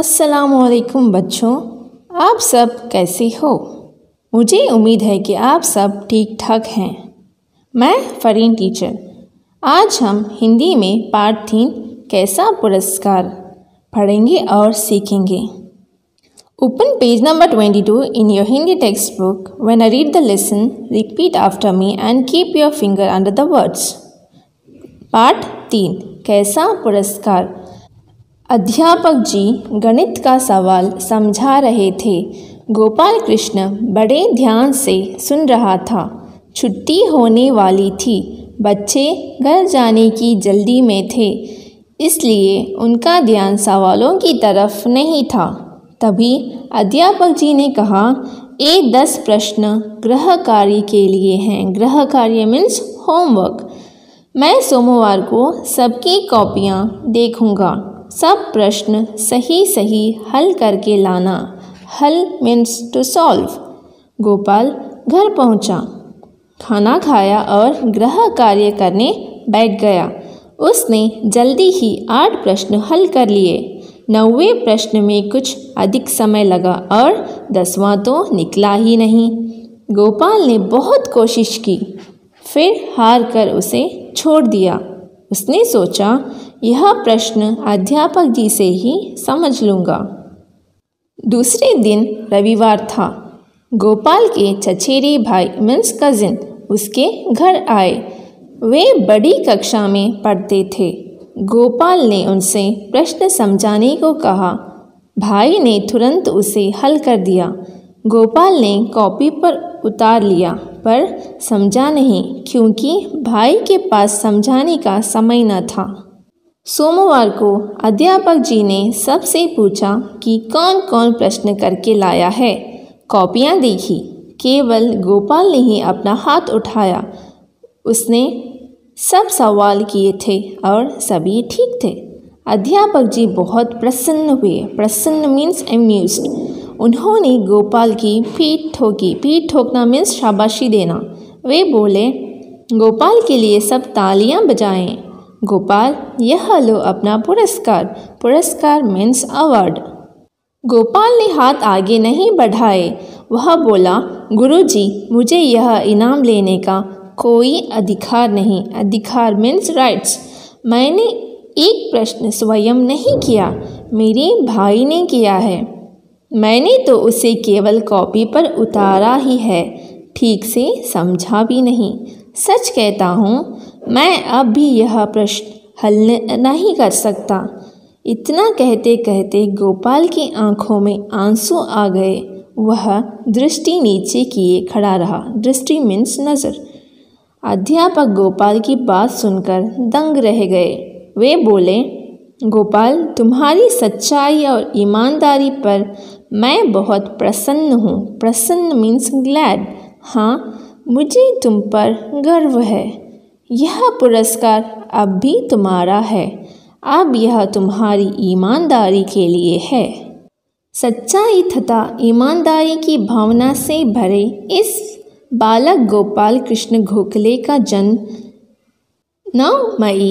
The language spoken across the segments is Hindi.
असलकुम बच्चों, आप सब कैसे हो? मुझे उम्मीद है कि आप सब ठीक ठाक हैं। मैं फरीन टीचर। आज हम हिंदी में पार्ट तीन कैसा पुरस्कार पढ़ेंगे और सीखेंगे। Open page number twenty two in your Hindi textbook when I read the lesson repeat after me and keep your finger under the words पाठ तीन, कैसा पुरस्कार अध्यापक जी गणित का सवाल समझा रहे थे। गोपाल कृष्ण बड़े ध्यान से सुन रहा था। छुट्टी होने वाली थी। बच्चे घर जाने की जल्दी में थे, इसलिए उनका ध्यान सवालों की तरफ़ नहीं था। तभी अध्यापक जी ने कहा, ये दस प्रश्न गृह कार्य के लिए हैं। गृह कार्य मीन्स होमवर्क। मैं सोमवार को सबकी कॉपियाँ देखूँगा। सब प्रश्न सही सही हल करके लाना। हल मीन्स टू सॉल्व गोपाल घर पहुँचा, खाना खाया और गृह कार्य करने बैठ गया। उसने जल्दी ही आठ प्रश्न हल कर लिए। नौवे प्रश्न में कुछ अधिक समय लगा और दसवां तो निकला ही नहीं। गोपाल ने बहुत कोशिश की फिर हार कर उसे छोड़ दिया। उसने सोचा यह प्रश्न अध्यापक जी से ही समझ लूँगा। दूसरे दिन रविवार था। गोपाल के चचेरे भाई मीन्स कजिन उसके घर आए। वे बड़ी कक्षा में पढ़ते थे। गोपाल ने उनसे प्रश्न समझाने को कहा। भाई ने तुरंत उसे हल कर दिया। गोपाल ने कॉपी पर उतार लिया, पर समझा नहीं, क्योंकि भाई के पास समझाने का समय न था। सोमवार को अध्यापक जी ने सबसे पूछा कि कौन कौन प्रश्न करके लाया है। कॉपियाँ देखी। केवल गोपाल ने ही अपना हाथ उठाया। उसने सब सवाल किए थे और सभी ठीक थे। अध्यापक जी बहुत प्रसन्न हुए। प्रसन्न मीन्स एम्यूज उन्होंने गोपाल की पीठ ठोकी। पीठ ठोकना मीन्स शाबाशी देना। वे बोले, गोपाल के लिए सब तालियाँ बजाएँ। गोपाल, यह लो अपना पुरस्कार। पुरस्कार मीन्स अवार्ड। गोपाल ने हाथ आगे नहीं बढ़ाए। वह बोला, गुरुजी, मुझे यह इनाम लेने का कोई अधिकार नहीं। अधिकार मीन्स राइट्स मैंने एक प्रश्न स्वयं नहीं किया, मेरे भाई ने किया है। मैंने तो उसे केवल कॉपी पर उतारा ही है। ठीक से समझा भी नहीं। सच कहता हूँ मैं अब भी यह प्रश्न हल नहीं कर सकता। इतना कहते कहते गोपाल की आँखों में आँसू आ गए। वह दृष्टि नीचे किए खड़ा रहा। दृष्टि मीन्स नज़र। अध्यापक गोपाल की बात सुनकर दंग रह गए। वे बोले, गोपाल, तुम्हारी सच्चाई और ईमानदारी पर मैं बहुत प्रसन्न हूँ। प्रसन्न मीन्स ग्लैड। हाँ मुझे तुम पर गर्व है। यह पुरस्कार अब भी तुम्हारा है। अब यह तुम्हारी ईमानदारी के लिए है। सच्चाई तथा ईमानदारी की भावना से भरे इस बालक गोपाल कृष्ण घोखले का जन्म 9 मई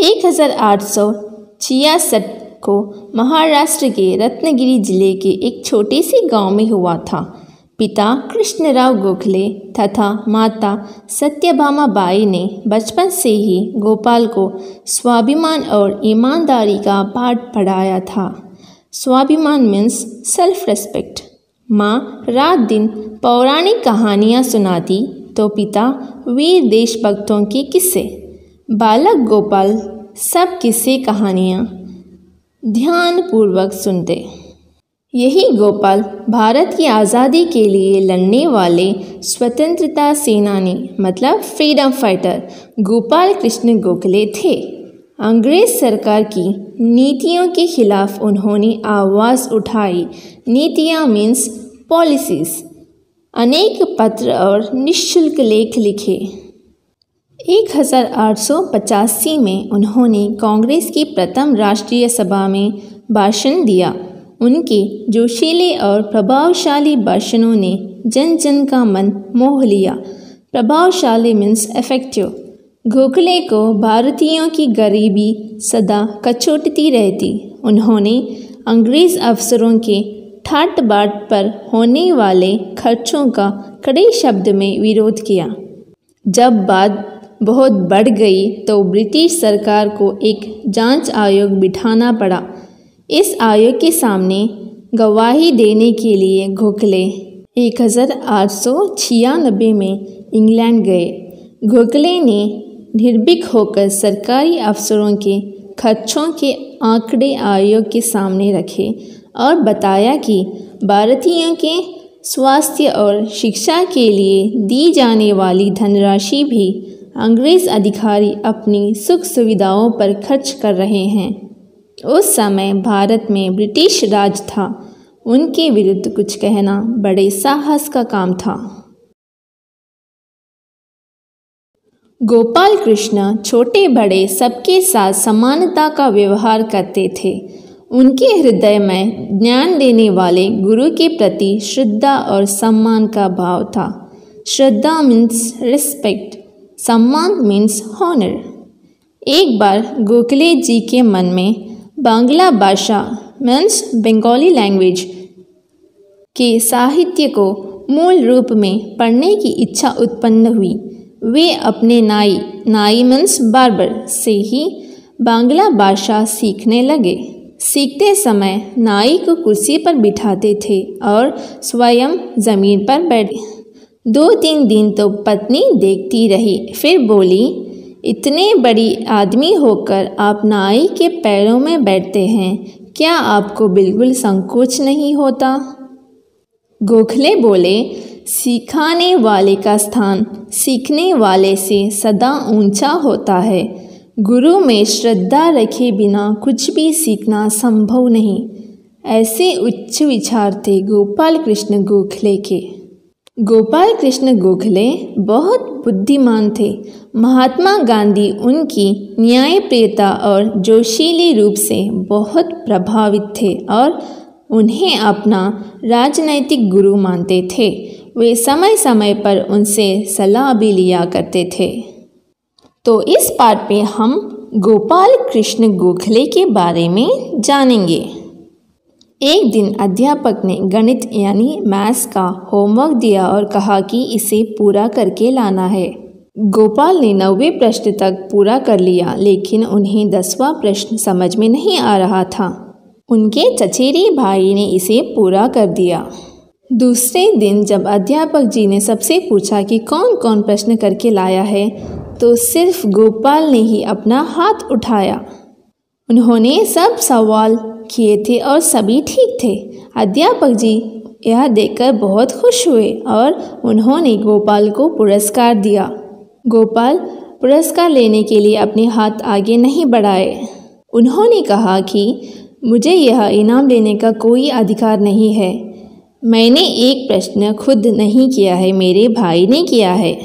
एक हज़ार आठ सौ छियासठ को महाराष्ट्र के रत्नगिरी ज़िले के एक छोटे से गाँव में हुआ था। पिता कृष्णराव गोखले तथा माता सत्यभामा बाई ने बचपन से ही गोपाल को स्वाभिमान और ईमानदारी का पाठ पढ़ाया था। स्वाभिमान मीन्स सेल्फ रेस्पेक्ट माँ रात दिन पौराणिक कहानियाँ सुनाती तो पिता वीर देशभक्तों के किस्से। बालक गोपाल सब किस्से कहानियाँ ध्यानपूर्वक सुनते। यही गोपाल भारत की आज़ादी के लिए लड़ने वाले स्वतंत्रता सेनानी मतलब फ्रीडम फाइटर गोपाल कृष्ण गोखले थे। अंग्रेज़ सरकार की नीतियों के खिलाफ उन्होंने आवाज़ उठाई। नीतियाँ मीन्स पॉलिसीज़ अनेक पत्र और निशुल्क लेख लिखे। एक हज़ार आठ सौ पचासी में उन्होंने कांग्रेस की प्रथम राष्ट्रीय सभा में भाषण दिया। उनके जोशीले और प्रभावशाली भाषणों ने जन जन का मन मोह लिया। प्रभावशाली मीन्स इफ़ेक्टिव गोखले को भारतीयों की गरीबी सदा कचोटती रहती। उन्होंने अंग्रेज़ अफसरों के ठाट बाट पर होने वाले खर्चों का कड़े शब्द में विरोध किया। जब बात बहुत बढ़ गई तो ब्रिटिश सरकार को एक जाँच आयोग बिठाना पड़ा। इस आयोग के सामने गवाही देने के लिए घोखले। एक हज़ार आठ सौ छियानबे में इंग्लैंड गए। घोखले ने निर्भीक होकर सरकारी अफसरों के खर्चों के आंकड़े आयोग के सामने रखे और बताया कि भारतीयों के स्वास्थ्य और शिक्षा के लिए दी जाने वाली धनराशि भी अंग्रेज़ अधिकारी अपनी सुख सुविधाओं पर खर्च कर रहे हैं। उस समय भारत में ब्रिटिश राज था। उनके विरुद्ध कुछ कहना बड़े साहस का काम था। गोपाल कृष्ण छोटे बड़े सबके साथ समानता का व्यवहार करते थे। उनके हृदय में ज्ञान देने वाले गुरु के प्रति श्रद्धा और सम्मान का भाव था। श्रद्धा मीन्स रिस्पेक्ट सम्मान मीन्स हॉनर एक बार गोखले जी के मन में बांग्ला भाषा मीन्स बंगाली लैंग्वेज के साहित्य को मूल रूप में पढ़ने की इच्छा उत्पन्न हुई। वे अपने नाई नाई मीन्स बार्बर से ही बांग्ला भाषा सीखने लगे। सीखते समय नाई को कुर्सी पर बिठाते थे और स्वयं ज़मीन पर बैठे। दो तीन दिन तो पत्नी देखती रही, फिर बोली इतने बड़ी आदमी होकर आप नाई के पैरों में बैठते हैं, क्या आपको बिल्कुल संकोच नहीं होता? गोखले बोले, सिखाने वाले का स्थान सीखने वाले से सदा ऊँचा होता है। गुरु में श्रद्धा रखे बिना कुछ भी सीखना संभव नहीं। ऐसे उच्च विचार थे गोपाल कृष्ण गोखले के। गोपाल कृष्ण गोखले बहुत बुद्धिमान थे। महात्मा गांधी उनकी न्यायप्रियता और जोशीले रूप से बहुत प्रभावित थे और उन्हें अपना राजनैतिक गुरु मानते थे। वे समय समय पर उनसे सलाह भी लिया करते थे। तो इस पाठ में हम गोपाल कृष्ण गोखले के बारे में जानेंगे। एक दिन अध्यापक ने गणित यानी मैथ्स का होमवर्क दिया और कहा कि इसे पूरा करके लाना है। गोपाल ने नौवे प्रश्न तक पूरा कर लिया, लेकिन उन्हें दसवां प्रश्न समझ में नहीं आ रहा था। उनके चचेरे भाई ने इसे पूरा कर दिया। दूसरे दिन जब अध्यापक जी ने सबसे पूछा कि कौन कौन प्रश्न करके लाया है तो सिर्फ़ गोपाल ने ही अपना हाथ उठाया। उन्होंने सब सवाल किए थे और सभी ठीक थे। अध्यापक जी, यह देखकर बहुत खुश हुए और उन्होंने गोपाल को पुरस्कार दिया। गोपाल, पुरस्कार लेने के लिए अपने हाथ आगे नहीं बढ़ाए। उन्होंने कहा कि, मुझे यह इनाम लेने का कोई अधिकार नहीं है। मैंने एक प्रश्न खुद नहीं किया है, मेरे भाई ने किया है।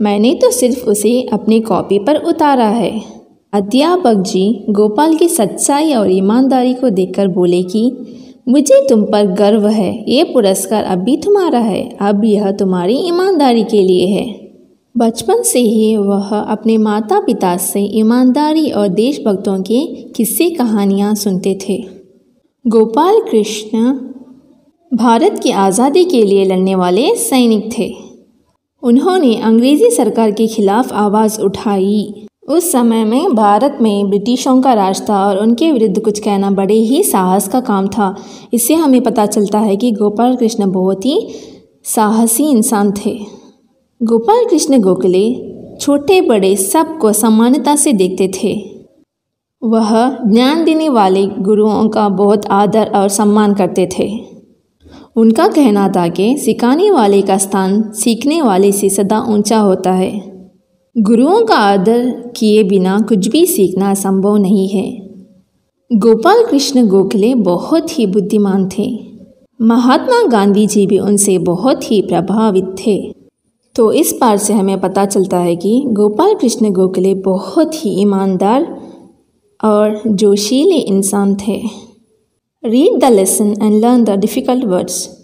मैंने तो सिर्फ़ उसे अपनी कॉपी पर उतारा है। अध्यापक जी गोपाल की सच्चाई और ईमानदारी को देखकर बोले कि, मुझे तुम पर गर्व है, ये पुरस्कार अब भी तुम्हारा है, अब यह तुम्हारी ईमानदारी के लिए है। बचपन से ही वह अपने माता पिता से ईमानदारी और देशभक्तों के किस्से कहानियाँ सुनते थे। गोपाल कृष्ण भारत की आज़ादी के लिए लड़ने वाले सैनिक थे। उन्होंने अंग्रेज़ी सरकार के खिलाफ आवाज़ उठाई। उस समय में भारत में ब्रिटिशों का राज था और उनके विरुद्ध कुछ कहना बड़े ही साहस का काम था। इससे हमें पता चलता है कि गोपाल कृष्ण बहुत ही साहसी इंसान थे। गोपाल कृष्ण गोखले छोटे बड़े सबको समानता से देखते थे। वह ज्ञान देने वाले गुरुओं का बहुत आदर और सम्मान करते थे। उनका कहना था कि सिखाने वाले का स्थान सीखने वाले से सदा ऊँचा होता है। गुरुओं का आदर किए बिना कुछ भी सीखना संभव नहीं है। गोपाल कृष्ण गोखले बहुत ही बुद्धिमान थे। महात्मा गांधी जी भी उनसे बहुत ही प्रभावित थे। तो इस बार से हमें पता चलता है कि गोपाल कृष्ण गोखले बहुत ही ईमानदार और जोशीले इंसान थे। Read the lesson and learn the difficult words